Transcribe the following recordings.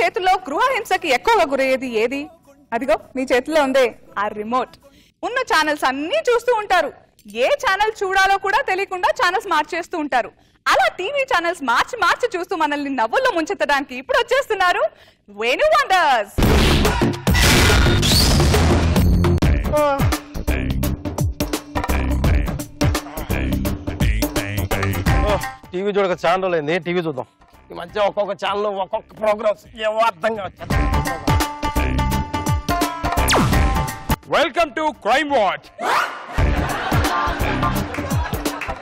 చేతుల్లో గృహ హింసకి ఎక్కువగా గురయ్యేది ఏది? అదిగో మీ చేతిలో ఉందే ఆ రిమోట్. ఉన్న ఛానల్స్ అన్నీ చూస్తూ ఉంటారు. ఏ ఛానల్ చూడాలో కూడా తెలియకుండా ఛానల్స్ మార్చేస్తూ ఉంటారు. అలా టీవీ ఛానల్స్ మార్చి మార్చి చూస్తూ మనల్ని నవ్వుల్లో ముంచెత్తడానికి ఇప్పుడు వచ్చేస్తున్నారు వేణు వండర్స్ టీవీ చూడక ఛానల్ అయింది టీవీ చూద్దాం. ఈ మధ్య ఒక్కొక్క ఛానల్ ఒక్కొక్క ప్రోగ్రామ్స్ ఏమో అర్థం కావచ్చు వెల్కమ్ టు క్రైమ్ వాచ్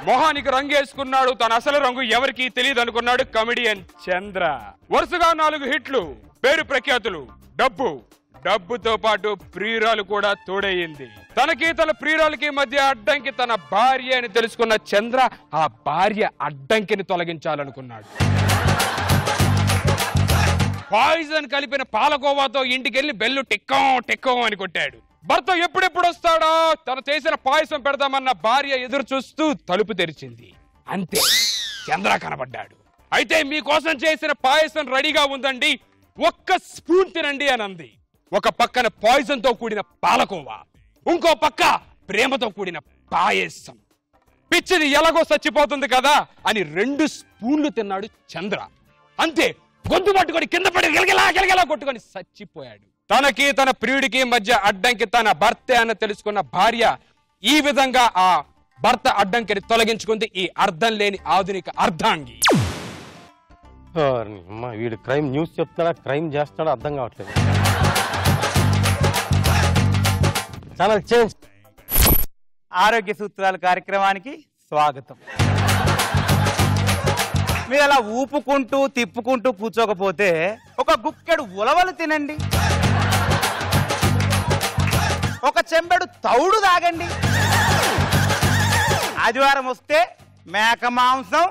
మొహానికి రంగు వేసుకున్నాడు తన అసలు రంగు ఎవరికి తెలియదు అనుకున్నాడు కమెడియన్ చంద్ర. వరుసగా నాలుగు హిట్లు పేరు ప్రఖ్యాతులు డబ్బు. డబ్బుతో పాటు ప్రియురాలు కూడా తోడయ్యింది తనకి తన ప్రియురాలకి మధ్య అడ్డంకి తన భార్య అని తెలుసుకున్న చంద్ర ఆ భార్య అడ్డంకిని తొలగించాలనుకున్నాడు. పాయిజన్ కలిపిన పాలకోవాతో ఇంటికెళ్ళి బెల్లు టిక్కం టిక్కం అని కొట్టాడు. భర్త ఎప్పుడెప్పుడు వస్తాడో? తను చేసిన పాయసం పెడదామన్న భార్య ఎదురు చూస్తూ తలుపు తెరిచింది. అంతే చంద్ర కనబడ్డాడు. అయితే మీకోసం చేసిన పాయసం రెడీగా ఉందండి. ఒక్క స్పూన్ తినండి అని అంది. ఒక పక్కన పాయిజన్తో కూడిన పాలకోవా ఇంకో పక్క ప్రేమతో కూడిన పాయసం. పిచ్చిది ఎలాగో చచ్చిపోతుంది కదా అని రెండు స్పూన్లు తిన్నాడు చంద్ర. అంతే గొంతు పట్టుకొని కింద పడి గిలగిలా గిలగిలా కొట్టుకొని చచ్చిపోయాడు. తనకి తన ప్రియుడికి మధ్య అడ్డంకి తన భర్తే అని తెలుసుకున్న భార్య ఈ విధంగా ఆ భర్త అడ్డంకిని తొలగించుకుంది. ఈ అర్థం లేని ఆధునిక అర్ధాంగి. అమ్మ వీడు క్రైమ్ న్యూస్ చెప్తాడా క్రైమ్ చేస్తాడా అర్థం కావట్లేదు. Channel change. ఆరోగ్య సూత్రాలు కార్యక్రమానికి స్వాగతం. మీరు అలా ఊపుకుంటూ తిప్పుకుంటూ కూర్చోకపోతే ఒక గుక్కెడు ఉలవలు తినండి. ఒక చెంబెడు తౌడు తాగండి. ఆదివారం వస్తే మేక మాంసం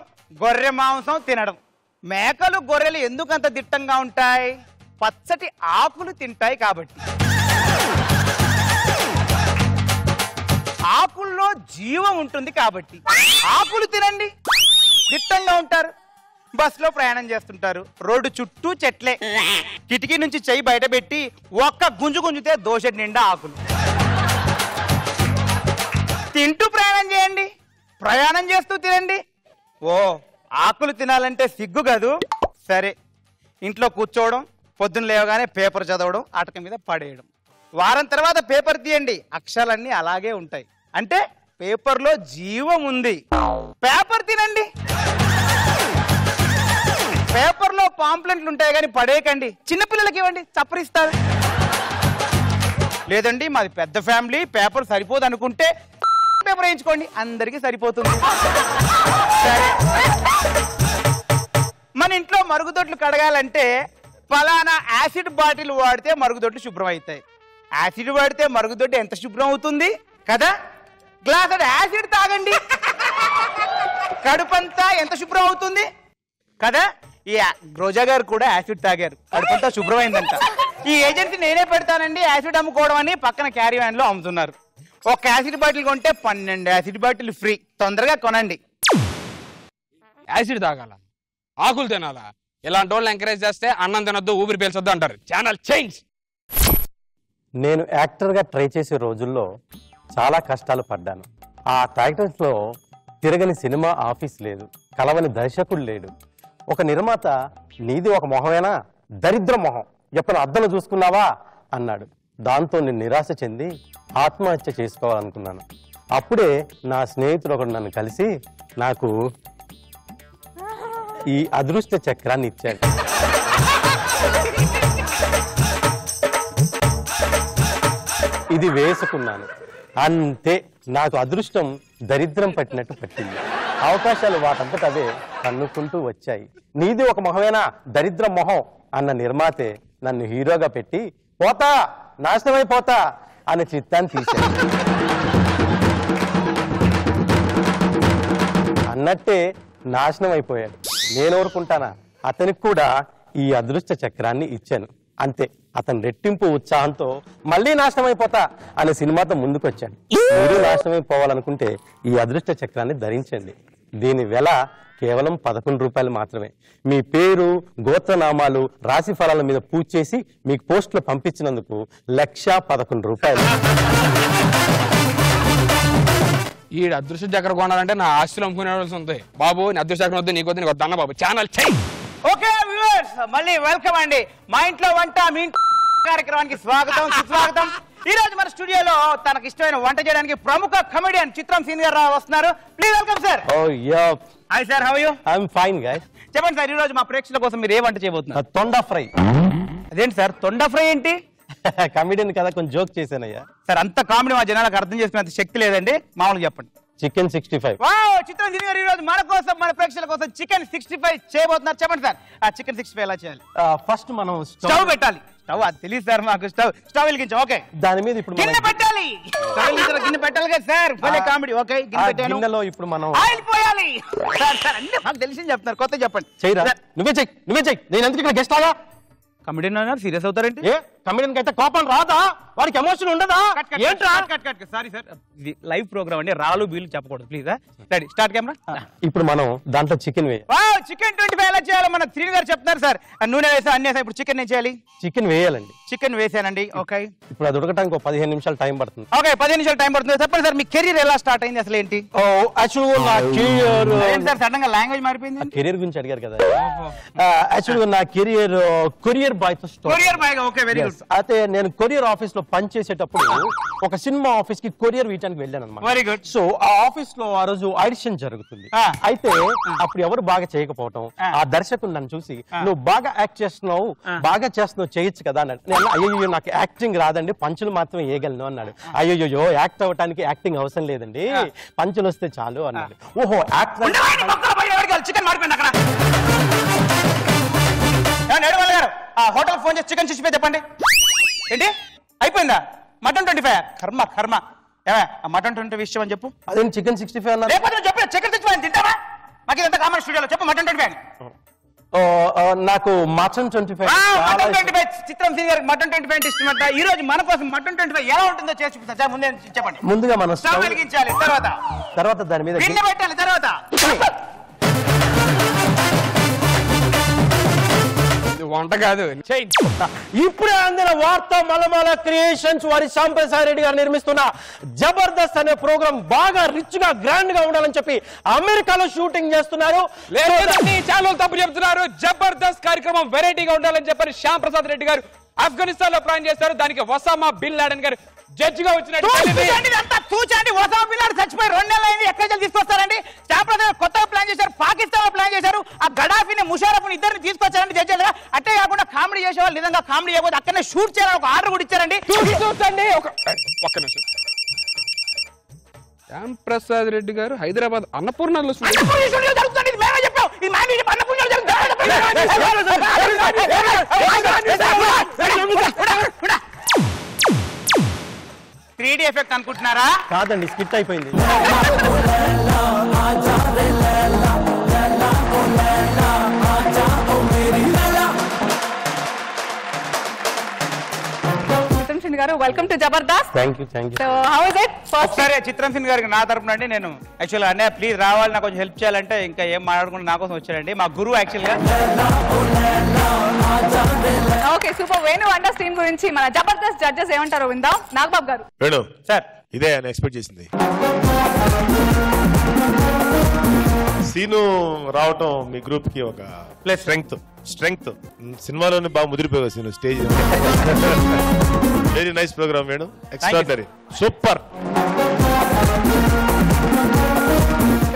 గొర్రె మాంసం తినడం. మేకలు గొర్రెలు ఎందుకంత దిట్టంగా ఉంటాయి? పచ్చటి ఆకులు తింటాయి కాబట్టి. ఆకుల్లో జీవం ఉంటుంది కాబట్టి. ఆకులు తినండి. దిట్టంగా ఉంటారు. బస్సులో ప్రయాణం చేస్తుంటారు. రోడ్డు చుట్టూ చెట్లే. కిటికీ నుంచి చెయ్యి బయట పెట్టి ఒక్క గుంజు గుంజితే దోశ నిండా ఆకులు. తింటూ ప్రయాణం చేయండి. ప్రయాణం చేస్తూ తినండి. ఓ ఆకులు తినాలంటే సిగ్గు కదూ? సరే ఇంట్లో కూర్చోవడం పొద్దున్న లేవగానే పేపర్ చదవడం ఆటక మీద పడేయడం. వారం తర్వాత పేపర్ తీయండి. అక్షరాలన్నీ అలాగే ఉంటాయి. అంటే పేపర్లో జీవం ఉంది. పేపర్ తినండి. పేపర్లో పాంప్లెంట్లు ఉంటాయి కానీ పడేయకండి. చిన్నపిల్లలకి ఇవ్వండి చప్పరిస్తారు. లేదండి మాది పెద్ద ఫ్యామిలీ పేపర్ సరిపోదు అనుకుంటే పేపర్ వేయించుకోండి అందరికీ సరిపోతుంది. సరే. మన ఇంట్లో మరుగుదొడ్లు కడగాలంటే ఫలానా యాసిడ్ బాటిల్ వాడితే మరుగుదొడ్లు శుభ్రం అవుతాయి. యాసిడ్ వాడితే మరుగుదొడ్డు ఎంత శుభ్రం అవుతుంది? కదా? గ్లాస్ యాసిడ్ తాగండి. కడుపంతా ఎంత శుభ్రం అవుతుంది? కదా? ఈ రోజా గారు కూడా యాసిడ్ తాగారు. కడుపంతా శుభ్రమైందంట. ఈ ఏజెన్సీ నేనే పెడతానండి యాసిడ్ అమ్ముకోవడం అని పక్కన క్యారీ వ్యాన్లో అమ్ముతున్నారు. ఒక యాసిడ్ బాటిల్ కొంటే పన్నెండు యాసిడ్ బాటిల్ ఫ్రీ. తొందరగా కొనండి. యాసిడ్ తాగాల? ఆకులు తినాలా? ఇలాంటి వాళ్ళని ఎంకరేజ్ చేస్తే అన్నం తినొద్దు ఊపిరి పీల్చొద్దు అంటారు. ఛానల్ చేంజ్ నేను యాక్టర్గా ట్రై చేసే రోజుల్లో చాలా కష్టాలు పడ్డాను. ఆ టైటిల్స్లో తిరగని సినిమా ఆఫీస్ లేదు. కలవని దర్శకుడు లేడు. ఒక నిర్మాత నీది ఒక మొహమేనా? దరిద్ర మొహం. ఎప్పుడు అద్దలు చూసుకున్నావా? అన్నాడు. దాంతో నేను నిరాశ చెంది ఆత్మహత్య చేసుకోవాలనుకున్నాను. అప్పుడే నా స్నేహితుడు ఒకడు నన్ను కలిసి నాకు ఈ అదృష్ట చక్రాన్ని ఇచ్చాడు. ఇది వేసుకున్నాను. అంతే. నాకు అదృష్టం దరిద్రం పట్టినట్టు పట్టింది. అవకాశాలు వాటంతట అవే కన్నుకుంటూ వచ్చాయి. నీది ఒక మొహమేనా? దరిద్రం మొహం అన్న నిర్మాతే నన్ను హీరోగా పెట్టి పోతా నాశనమైపోతా అనే చిత్తాన్ని తీశాడు. అన్నట్టే నాశనం అయిపోయాడు నేను ఊరుకుంటానా? అతనికి కూడా ఈ అదృష్ట చక్రాన్ని ఇచ్చాను. అంతే అతను రెట్టింపు ఉత్సాహంతో మళ్ళీ నాశనం అయిపోతా అనే సినిమాతో ముందుకొచ్చాడు మీరు నాశనం అయిపోవాలనుకుంటే ఈ అదృష్ట చక్రాన్ని ధరించండి. దీని వెల కేవలం పదకొండు రూపాయలు మాత్రమే. మీ పేరు గోత్రనామాలు రాశి ఫలాల మీద పూజ చేసి మీకు పోస్టులు పంపించినందుకు లక్ష పదకొండు రూపాయలు. ఈ అదృష్ట చక్ర కొనాలంటే నా ఆస్తులు అమ్ముకునే ఉంది. బాబు నీ అదృష్ట చక్రం వద్దు నీకు వద్దు నీకు వద్దన్న బాబు. ఛానల్ చెయ్యి. ఓకే వ్యూవర్స్ మళ్ళీ వెల్కమ్ అండి. మా ఇంట్లో వంట మీ కార్యక్రమానికి స్వాగతం సుస్వాగతం. ఈ రోజు మన స్టూడియోలో తనకి ఇష్టమైన వంట చేయడానికి ప్రముఖ కమెడియన్ చిత్రం సీన్ గారు వస్తున్నారు please welcome sir hi sir how you I'm fine guy చెప్పండి సార్ ఈ రోజు మా ప్రేక్షకుల కోసం మీరు ఏ వంట చేయబోతున్నారు? తొండ ఫ్రై. అదేంటి సార్ తొండ ఫ్రై ఏంటి? కమిడియన్ కదా కొంచెం జోక్ చేశానయ్యా. సార్ అంత కామెడీ మా జనాలకు అర్థం చేసుకునేంత శక్తి లేదండి. మామూలుగా చెప్పండి. Chicken sixty five. చిత్రం గారు మన కోసం మన ప్రేక్షకుల కోసం చికెన్ సిక్స్టీ ఫైవ్ చేయబోతున్నారు. చెప్పండి సార్. ఆ చికెన్ సిక్స్టీ ఫైవ్ ఎలా చేయాలి? ఫస్ట్ మనం స్టవ్ పెట్టాలి. స్టవ్ అది తెలియదు సార్ మాకు. స్టవ్ స్టవ్ వెలిగించాం. ఓకే. దాని మీద ఇప్పుడు గిన్నె పెట్టాలి. స్టవ్ గిన్నె పెట్టాలి కదా సార్. భలే కామెడీ. ఓకే గిన్నె పెట్టాను. గిన్నెలో ఇప్పుడు మనం ఆయిల్ పోయాలి. సార్ సార్ అన్ని మాకు తెలిసింది చెప్తున్నారు. కొత్త చెప్పండి. చెయ్యరా నువ్వే చెయ్యి నువ్వే చెయ్యి. నేను ఎందుకు ఇక్కడ గెస్ట్ ఆగా? అన్నారు సీరియస్ అవుతారేంటి? కమిడియన్ అయితే కోపం రాదా? వాడికి ఎమోషన్ ఉండదా? ఏంట్రా? సారీ సార్ ఇది లైవ్ ప్రోగ్రామ్ అండి. రాళ్ళు బీలు చెప్పకూడదు. ప్లీజ్ రెడీ స్టార్ట్ కెమెరా ఇప్పుడు మనం దాంట్లో చికెన్ వేయాలి. చికెన్ ట్వంటీ ఫైవ్ ఎలా చేయాలో మన త్రీ గారు చెప్తున్నారు సార్ ఆ నూనె వేసా అన్ని వేసా. ఇప్పుడు చికెన్ ఏం చేయాలి? చికెన్ వేయాలండి. చికెన్ వేసానండి. ఓకే ఇప్పుడు అది ఉడకటానికి ఒక పదిహేను నిమిషాలు టైం పడుతుంది. ఓకే పదిహేను నిమిషాలు టైం పడుతుంది. చెప్పండి సార్ మీ కెరీర్ ఎలా స్టార్ట్ అయింది అసలు ఏంటి? సార్ సడన్గా లాంగ్వేజ్ మారిపోయింది? కెరియర్ గురించి అడిగారు కదా. యాక్చువల్గా నా career courier బాయ్తో courier boy okay very good అయితే నేను కొరియర్ ఆఫీస్లో పని చేసేటప్పుడు ఒక సినిమా ఆఫీస్కి కొరియర్ వీయటానికి వెళ్ళాను అనమాట వెరీ గుడ్ సో ఆ ఆఫీస్లో ఆ రోజు ఆడిషన్ జరుగుతుంది. ఆ. అయితే అప్పుడు ఎవరు బాగా చేయకపోవటం ఆ. ఆ దర్శకుడు నన్ను చూసి నువ్వు బాగా యాక్ట్ చేస్తున్నావు బాగా చేస్తున్నావు చేయొచ్చు కదా అన్నాడు. నేను అయ్యో నాకు యాక్టింగ్ రాదండి పంచులు మాత్రమే వేయగలను అన్నాడు. అయ్యో యాక్ట్ అవ్వటానికి యాక్టింగ్ అవసరం లేదండి పంచులు వస్తే చాలు అన్నాడు. ఓహో యాక్టర్ చికెన్ మారిపోయింది అక్కడ? ఆ హోటల్ ఫోన్ చేసి చికెన్ సిక్స్టీ చెప్పండి ఏంటి? అయిపోయిందా? మటన్ ట్వంటీ ఫైవ్ కర్మ కర్మ. ఏమే ఆ మటన్ ట్వంటీ ఇష్టం అని చెప్పు. అదే చికెన్ సిక్స్టీ ఫైవ్ అన్నారు? లేకపోతే నువ్వు చెప్పు చికెన్ సిక్స్టీ ఫైవ్ తింటావా? మాకు ఇదంతా కామన్ స్టూడియోలో చెప్పు మటన్ ట్వంటీ ఫైవ్ నాకు mutton twenty five mutton twenty five. Chitram Singh గారికి మటన్ ట్వంటీ ఫైవ్ ఇష్టం అంట. ఈ రోజు మన కోసం మటన్ ట్వంటీ ఫైవ్ ఎలా ఉంటుందో చేసి చూపిస్తా. ముందే చెప్పండి. ముందుగా మనం స్టవ్ స్టవ్ వెలిగించాలి. తర్వాత. తర్వాత దాని మీద గిన్నె పెట్టాలి తర్వాత. వంట కాదు. ఇప్పుడే అందిన వార్త మలమల క్రియేషన్స్ వారి సాంప్రసాయ్ రెడ్డి గారు నిర్మిస్తున్న జబర్దస్త్ అనే ప్రోగ్రామ్ బాగా రిచ్గా గ్రాండ్గా ఉండాలని చెప్పి అమెరికాలో షూటింగ్ చేస్తున్నారు. ఛానల్ తప్పు చెప్తున్నారు. జబర్దస్త్ కార్యక్రమం వెరైటీగా ఉండాలని చెప్పని శ్యామ్ ప్రసాద్ రెడ్డి గారు ఆఫ్ఘనిస్తాన్లో ప్లాన్ చేశారు. దానికి వసామా బిన్ లాడెన్ గారు జడ్జి గా వచ్చినట్టు చూచండి బిన్ లాడెన్ చచ్చిపోయి రెండు నెలలు అయింది ఎక్కడి నుంచి తీసుకొస్తారండి చాప్రదేశ్ కొత్తగా ప్లాన్ చేశారు పాకిస్తాన్లో ప్లాన్ చేశారు ఆ గడాఫీని ముషారఫ్ ఇద్దరిని తీసుకొచ్చారండి జడ్జి అట్టే కాకుండా కామెడీ చేసే వాళ్ళు నిజంగా కామెడీ చేయకపోతే అక్కడనే షూట్ చేయాలని ఒక ఆర్డర్ కూడా ఇచ్చారండి చూసి చూసండి ఒక ఒక్క నిమిషం శ్యామ్ ప్రసాద్ రెడ్డి గారు హైదరాబాద్ అన్నపూర్ణలో అన్నపూర్ణ త్రీ డి ఎఫెక్ట్ అనుకుంటున్నారా? కాదండి స్కిట్ అయిపోయింది. చిత్రం సింగ్ గారు welcome to Jabardasth thank you thank you so how is it first ఒకసారి చిత్రం సింగ్ గారికి నా తరపున అండి నేను యాక్చువల్గా అన్నయ్య ప్లీజ్ రావాలి నాకు కొంచెం హెల్ప్ చేయాలంటే ఇంకా ఏం మాట్లాడకుండా నా కోసం వచ్చాడండి. మా గురువు యాక్చువల్గా ఓకే సూపర్ వేణు వండ సీన్ గురించి మన జబర్దస్త్ జడ్జెస్ ఏమంటారో విందాం. నాగబాబు గారు. వేణు సార్. ఇదే ఎక్స్పెక్ట్ చేసింది. సీను రావటం మీ గ్రూప్కి ఒక ప్లస్ స్ట్రెంగ్త్. స్ట్రెంగ్త్ సినిమాలోనే బాగా ముదిరిపోయావు Seenu stage. Very nice program Venu extraordinary super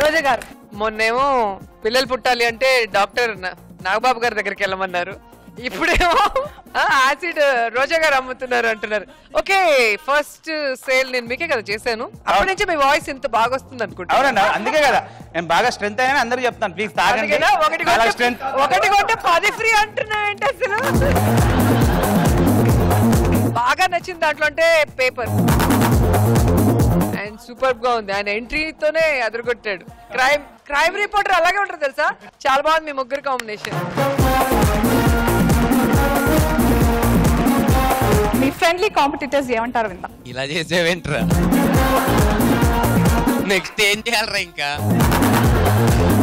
Roja గారు మొన్నేమో పిల్లలు పుట్టాలి అంటే డాక్టర్ నాగబాబు గారి దగ్గరికి వెళ్ళమన్నారు. ఇప్పుడేమో ఆ, యాసిడ్ రోజా గారు అమ్ముతున్నారు అంటున్నారు. ఓకే ఫస్ట్ సేల్ నేను మీకే కదా చేశాను. అప్పటి నుంచి మీ వాయిస్ ఇంత బాగా వస్తుంది అనుకుంటా అవునండి అందుకే కదా. నేను బాగా స్ట్రెంత్ అయినా అందరూ చెప్తాను ప్లీజ్ తాగండి? ఒకటి కొంటే స్ట్రెంత్ ఒకటి కొంటే పది ఫ్రీ అంటున్నా ఏంటి అసలు. బాగా నచ్చింది దాంట్లో అంటే పేపర్ అండ్ సూపర్గా ఉంది. ఆయన ఎంట్రీతోనే అదరగొట్టాడు. క్రైమ్ క్రైమ్ రిపోర్టర్ అలాగే ఉంటారు తెలుసా? చాలా బాగుంది మీ ముగ్గురు కాంబినేషన్ ఫ్రెండ్లీ కాంపిటీటర్స్ ఏమంటారు విందాం. ఇలా చేసేవేంట్రా? నెక్స్ట్ ఏం చేయాలరా ఇంకా?